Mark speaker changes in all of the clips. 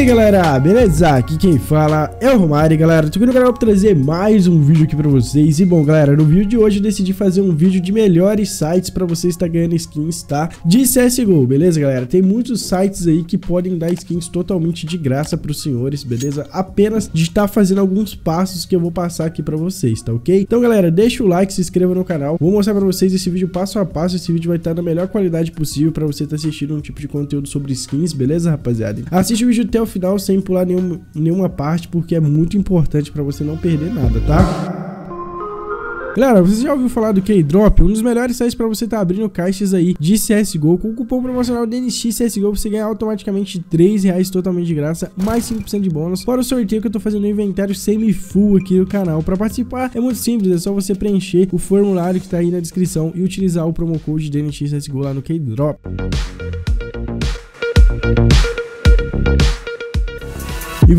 Speaker 1: aí galera, beleza? Aqui quem fala é o Romário, galera, tô aqui no canal pra trazer mais um vídeo aqui pra vocês E bom galera, no vídeo de hoje eu decidi fazer um vídeo de melhores sites pra você estar ganhando skins, tá? De CSGO, beleza galera? Tem muitos sites aí que podem dar skins totalmente de graça pros senhores, beleza? Apenas de estar fazendo alguns passos que eu vou passar aqui pra vocês, tá ok? Então galera, deixa o like, se inscreva no canal Vou mostrar pra vocês esse vídeo passo a passo, esse vídeo vai estar na melhor qualidade possível pra você estar assistindo um tipo de conteúdo sobre skins, beleza rapaziada? Assiste o vídeo até o final sem pular nenhuma, nenhuma parte, porque é muito importante para você não perder nada, tá? Galera, você já ouviu falar do K-Drop? Um dos melhores sites para você estar tá abrindo caixas aí de CSGO. Com o cupom promocional DNX CSGO, você ganha automaticamente 3 reais totalmente de graça, mais 5% de bônus. Fora o sorteio que eu tô fazendo no inventário semi-full aqui no canal. Para participar é muito simples, é só você preencher o formulário que tá aí na descrição e utilizar o promo code DNX CSGO lá no K-Drop.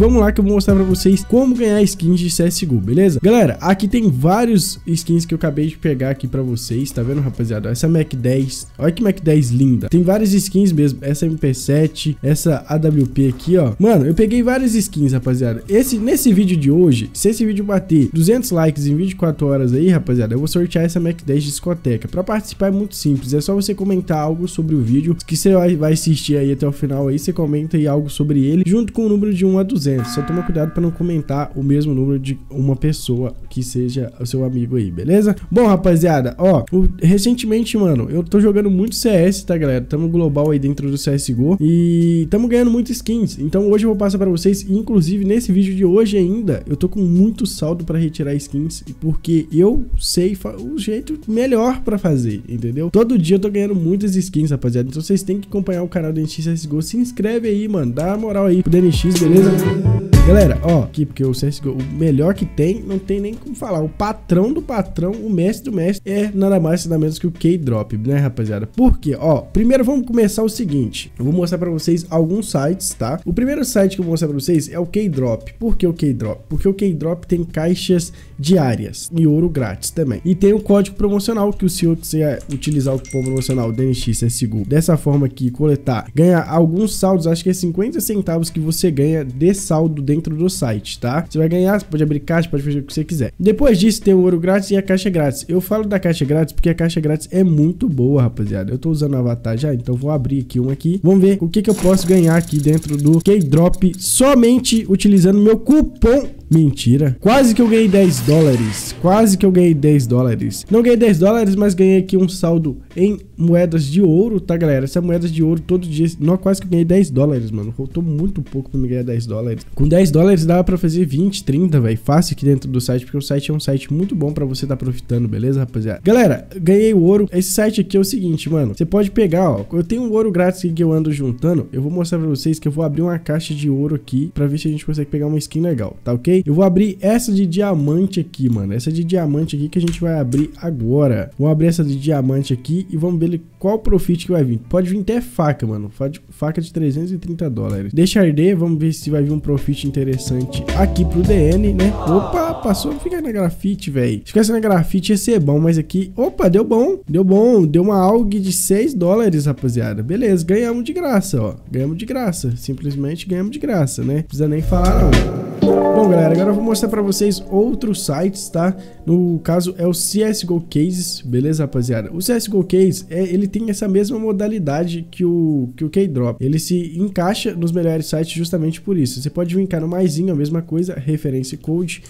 Speaker 1: Vamos lá que eu vou mostrar pra vocês como ganhar skins de CSGO, beleza? Galera, aqui tem vários skins que eu acabei de pegar aqui pra vocês, tá vendo, rapaziada? Essa Mac 10, olha que Mac 10 linda. Tem várias skins mesmo, essa MP7, essa AWP aqui, ó. Mano, eu peguei várias skins, rapaziada. Esse, nesse vídeo de hoje, se esse vídeo bater 200 likes em 24 horas aí, rapaziada, eu vou sortear essa Mac 10 discoteca. Pra participar é muito simples, é só você comentar algo sobre o vídeo, que você vai, assistir aí até o final aí, você comenta aí algo sobre ele, junto com o número de 1 a 200. 200. Só toma cuidado para não comentar o mesmo número de uma pessoa que seja o seu amigo aí, beleza? Bom, rapaziada, ó, o, recentemente, mano, eu tô jogando muito CS, tá, galera? Tamo global aí dentro do CSGO e tamo ganhando muito skins. Então hoje eu vou passar para vocês, inclusive nesse vídeo de hoje ainda, eu tô com muito saldo para retirar skins, porque eu sei o jeito melhor para fazer, entendeu? Todo dia eu tô ganhando muitas skins, rapaziada. Então vocês têm que acompanhar o canal do NX CSGO, se inscreve aí, mano, dá moral aí pro DNX, beleza? good. Galera, ó, aqui, porque o CSGO, o melhor que tem, não tem nem como falar. O patrão do patrão, o mestre do mestre, é nada mais nada menos que o K-Drop, né, rapaziada? Por quê? Ó, primeiro vamos começar o seguinte. Eu vou mostrar pra vocês alguns sites, tá? O primeiro site que eu vou mostrar pra vocês é o K-Drop. Por que o K-Drop? Porque o K-Drop tem caixas diárias e ouro grátis também. E tem o código promocional que o senhor quiser utilizar o cupom promocional DNX CSGO. Dessa forma aqui, coletar, ganhar alguns saldos, acho que é 50 centavos que você ganha de saldo dentro do site, tá? Você vai ganhar, você pode abrir caixa, pode fazer o que você quiser. Depois disso tem o ouro grátis e a caixa grátis. Eu falo da caixa grátis porque a caixa grátis é muito boa, rapaziada. Eu tô usando o avatar já, então vou abrir aqui um aqui. Vamos ver o que que eu posso ganhar aqui dentro do K-Drop somente utilizando meu cupom Mentira. Quase que eu ganhei 10 dólares. Quase que eu ganhei 10 dólares. Não ganhei 10 dólares, mas ganhei aqui um saldo em moedas de ouro, tá, galera? Essa moedas de ouro todo dia. Não, quase que eu ganhei 10 dólares, mano. Faltou muito pouco pra me ganhar 10 dólares. Com 10 dólares dava pra fazer 20, 30, velho. Fácil aqui dentro do site, porque o site é um site muito bom pra você tá aproveitando, beleza, rapaziada? Galera, ganhei o ouro. Esse site aqui é o seguinte, mano. Você pode pegar, ó. Eu tenho um ouro grátis que eu ando juntando. Eu vou mostrar pra vocês que eu vou abrir uma caixa de ouro aqui pra ver se a gente consegue pegar uma skin legal, tá ok? Eu vou abrir essa de diamante aqui, mano. Essa de diamante aqui que a gente vai abrir agora. Vamos abrir essa de diamante aqui e vamos ver qual profit que vai vir. Pode vir até faca, mano. Faca de 330 dólares. Deixa arder, vamos ver se vai vir um profit interessante aqui pro DN, né? Opa, passou, fica na grafite, velho. Se ficasse na grafite ia ser bom, mas aqui... Opa, deu bom, deu bom. Deu uma AUG de 6 dólares, rapaziada. Beleza, ganhamos de graça, ó. Ganhamos de graça. Simplesmente ganhamos de graça, né? Não precisa nem falar, não. Bom, galera, agora eu vou mostrar pra vocês outros sites, tá? No caso, é o CSGO Cases, beleza, rapaziada? O CSGO Case, é, ele tem essa mesma modalidade que o, que o K-Drop. Ele se encaixa nos melhores sites justamente por isso. Você pode vincar no maisinho, a mesma coisa, referência code.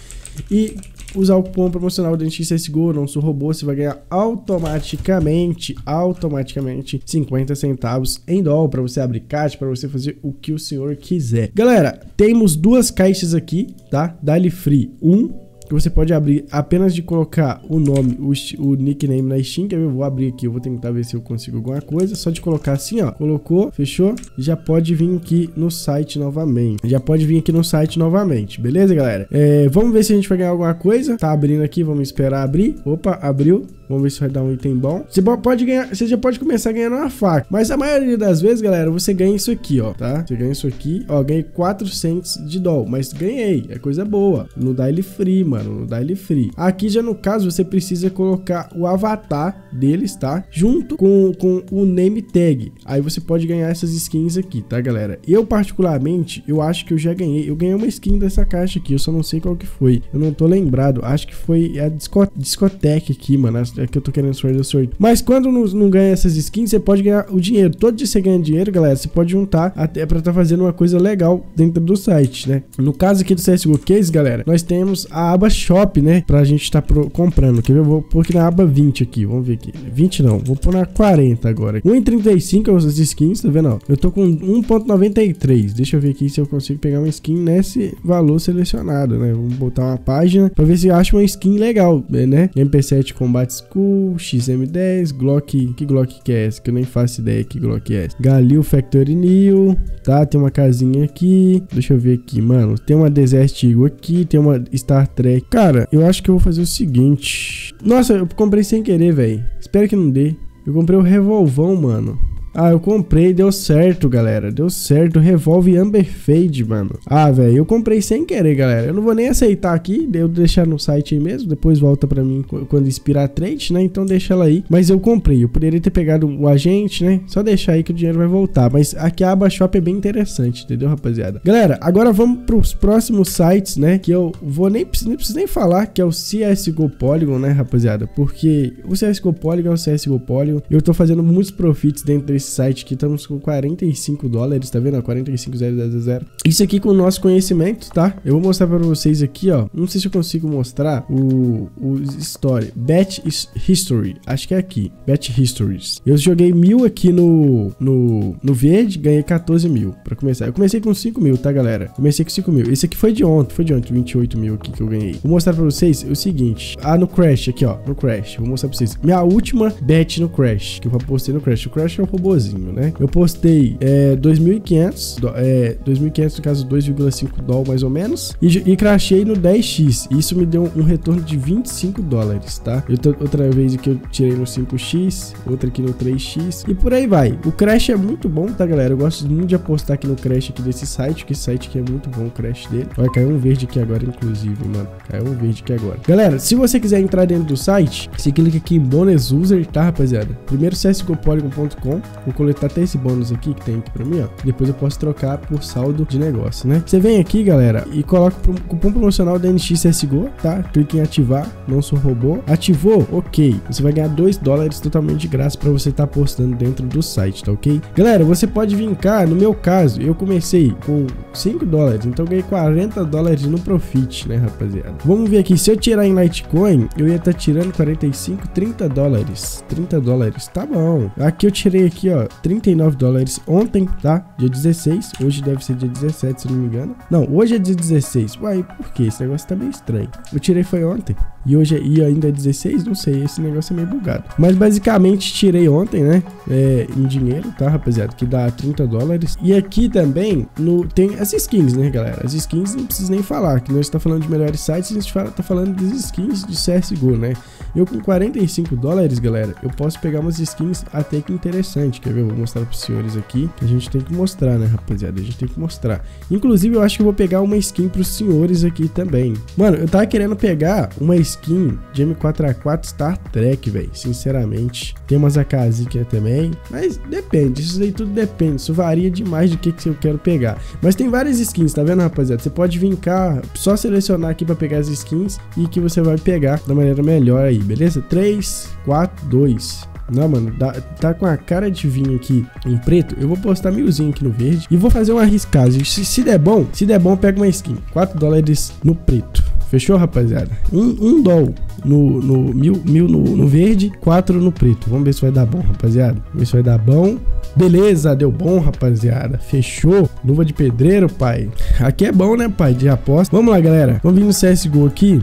Speaker 1: E usar o cupom promocional da CSGO, não sou robô, você vai ganhar automaticamente, automaticamente 50 centavos em dólar para você abrir caixa, para você fazer o que o senhor quiser. Galera, temos duas caixas aqui, tá? Dali Free 1 um, que você pode abrir apenas de colocar o nome, o, o nickname na Steam, que eu vou abrir aqui, eu vou tentar ver se eu consigo alguma coisa, só de colocar assim, ó, colocou, fechou, já pode vir aqui no site novamente, já pode vir aqui no site novamente, beleza, galera? É, vamos ver se a gente vai ganhar alguma coisa, tá abrindo aqui, vamos esperar abrir, opa, abriu, Vamos ver se vai dar um item bom. Você pode ganhar, você já pode começar ganhando uma faca. Mas a maioria das vezes, galera, você ganha isso aqui, ó, tá? Você ganha isso aqui, ó, ganhei 400 de doll, mas ganhei, é coisa boa. No Daily Free, mano. No Daily Free. Aqui já no caso você precisa colocar o avatar deles, tá? Junto com, com o name tag. Aí você pode ganhar essas skins aqui, tá, galera? Eu particularmente, eu acho que eu já ganhei. Eu ganhei uma skin dessa caixa aqui, eu só não sei qual que foi. Eu não tô lembrado. Acho que foi a disco, discoteca aqui, mano. É que eu tô querendo sorteio. Mas quando não, não ganha essas skins, você pode ganhar o dinheiro. Todo dia você ganha dinheiro, galera. Você pode juntar até pra tá fazendo uma coisa legal dentro do site, né? No caso aqui do CSGO Case, galera, nós temos a aba Shop, né? Pra gente tá pro, comprando. Quer ver? Eu vou pôr aqui na aba 20 aqui. Vamos ver aqui. 20 não, vou pôr na 40 agora. 1,35 as skins, tá vendo? Ó, eu tô com 1,93. Deixa eu ver aqui se eu consigo pegar uma skin nesse valor selecionado, né? Vamos botar uma página pra ver se eu acho uma skin legal, né? MP7 Combat School, XM10, Glock. Que Glock que é essa? Que eu nem faço ideia que Glock é essa. Galil Factory New, tá? Tem uma casinha aqui. Deixa eu ver aqui, mano. Tem uma Desert Eagle aqui, tem uma Star Trek. Cara, eu acho que eu vou fazer o seguinte. Nossa, eu comprei sem querer, velho. Espero que não dê. Eu comprei o revolvão, mano. Ah, eu comprei, deu certo, galera. Deu certo. Revolve Amber Fade, mano. Ah, velho, eu comprei sem querer, galera. Eu não vou nem aceitar aqui. Devo deixar no site aí mesmo. Depois volta pra mim quando expirar a trade, né? Então deixa ela aí. Mas eu comprei. Eu poderia ter pegado o agente, né? Só deixar aí que o dinheiro vai voltar. Mas aqui a aba shop é bem interessante, entendeu, rapaziada? Galera, agora vamos pros próximos sites, né? Que eu vou nem, nem preciso nem falar que é o CSGO Polygon, né, rapaziada? Porque o CSGO Polygon é o CSGO Polygon. Eu tô fazendo muitos profits dentro desse site aqui, estamos com 45 dólares, tá vendo? 45,000. Isso aqui com o nosso conhecimento, tá? Eu vou mostrar pra vocês aqui, ó. Não sei se eu consigo mostrar o, o story. Bet History. Acho que é aqui. Bet Histories. Eu joguei mil aqui no, no, no verde, ganhei 14 mil pra começar. Eu comecei com 5 mil, tá, galera? Comecei com 5 mil. Esse aqui foi de ontem, foi de ontem, 28 mil aqui que eu ganhei. Vou mostrar pra vocês o seguinte. Ah, no Crash aqui, ó. No Crash. Vou mostrar pra vocês. Minha última bet no Crash, que eu postei no Crash. O Crash é um robô né? Eu postei é, 2.500, é, 2.500 no caso 2,5 dólar mais ou menos, e, e crashei no 10x. Isso me deu um retorno de 25 dólares, tá? Eu outra vez que eu tirei no 5x, outra aqui no 3x, e por aí vai. O crash é muito bom, tá, galera? Eu gosto muito de apostar aqui no crash aqui desse site, que esse site aqui é muito bom, o crash dele. Vai cair um verde aqui agora, inclusive, mano. Caiu um verde aqui agora. Galera, se você quiser entrar dentro do site, você clica aqui em Bonus User, tá, rapaziada? Primeiro csgopolygon.com, Vou coletar até esse bônus aqui que tem aqui pra mim, ó. Depois eu posso trocar por saldo de negócio, né? Você vem aqui, galera, e coloca o cupom promocional da NX CSGO, tá? Clique em ativar, não sou robô. Ativou? Ok. Você vai ganhar 2 dólares totalmente de graça pra você estar tá postando dentro do site, tá ok? Galera, você pode vir cá, no meu caso, eu comecei com 5 dólares, então ganhei 40 dólares no Profit, né, rapaziada? Vamos ver aqui, se eu tirar em Litecoin, eu ia estar tá tirando 45, 30 dólares. 30 dólares, tá bom. Aqui eu tirei aqui, ó, 39 dólares ontem, tá? Dia 16. Hoje deve ser dia 17, se não me engano. Não, hoje é dia 16. Uai, por quê? Esse negócio tá meio estranho. Eu tirei foi ontem. E hoje é, e ainda é 16, não sei, esse negócio é meio bugado. Mas basicamente tirei ontem, né? É, em dinheiro, tá, rapaziada? Que dá 30 dólares. E aqui também no, tem as skins, né, galera? As skins não precisa nem falar, que nós está falando de melhores sites, a gente fala, tá falando das skins de CSGO, né? Eu com 45 dólares, galera, eu posso pegar umas skins até que interessante. Quer ver? Eu vou mostrar pros senhores aqui, que a gente tem que mostrar, né, rapaziada? A gente tem que mostrar. Inclusive, eu acho que eu vou pegar uma skin pros senhores aqui também. Mano, eu tava querendo pegar uma skin de M4A4 Star Trek, velho. Sinceramente. Tem umas AKZ também. Mas depende. Isso aí tudo depende. Isso varia demais do que, que eu quero pegar. Mas tem várias skins, tá vendo, rapaziada? Você pode vir cá, só selecionar aqui pra pegar as skins e que você vai pegar da maneira melhor aí, beleza? 3, 4, 2. Não, mano, dá, tá com a cara de vinho aqui em preto. Eu vou postar milzinho aqui no verde e vou fazer uma arriscagem. Se, se der bom, se der bom, pega uma skin. 4 dólares no preto. Fechou, rapaziada? Um, um doll no, no mil, mil no, no, verde, quatro no preto. Vamos ver se vai dar bom, rapaziada. Vamos ver se vai dar bom. Beleza, deu bom, rapaziada. Fechou. Luva de pedreiro, pai. Aqui é bom, né, pai? De aposta. Vamos lá, galera. Vamos vir no CSGO aqui.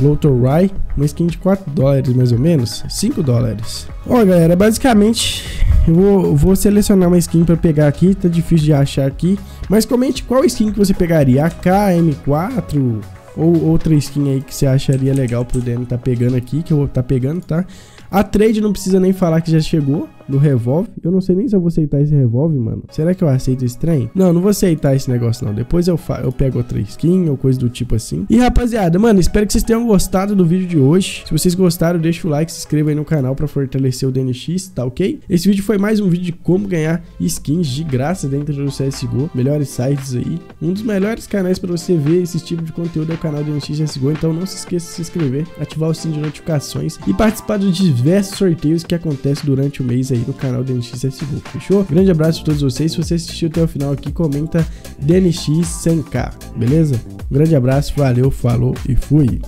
Speaker 1: Loto Rai, uma skin de 4 dólares mais ou menos, 5 dólares. Ó, galera, basicamente eu vou, vou selecionar uma skin para pegar aqui, tá difícil de achar aqui, mas comente qual skin que você pegaria, AK, M4, ou outra skin aí que você acharia legal pro Dani tá pegando aqui, que eu vou tá pegando, tá? A trade não precisa nem falar que já chegou, no Revolve. Eu não sei nem se eu vou aceitar esse Revolve, mano. Será que eu aceito esse trem? Não, não vou aceitar esse negócio, não. Depois eu, eu pego outra skin ou coisa do tipo assim. E, rapaziada, mano, espero que vocês tenham gostado do vídeo de hoje. Se vocês gostaram, deixa o like, se inscreva aí no canal pra fortalecer o DNX, tá ok? Esse vídeo foi mais um vídeo de como ganhar skins de graça dentro do CSGO. Melhores sites aí. Um dos melhores canais pra você ver esse tipo de conteúdo é o canal DNX CSGO. Então não se esqueça de se inscrever, ativar o sininho de notificações e participar dos diversos sorteios que acontecem durante o mês aí no canal DNX Facebook, fechou? Grande abraço a todos vocês. Se você assistiu até o final aqui, comenta DNX 100K, beleza? Um grande abraço, valeu, falou e fui!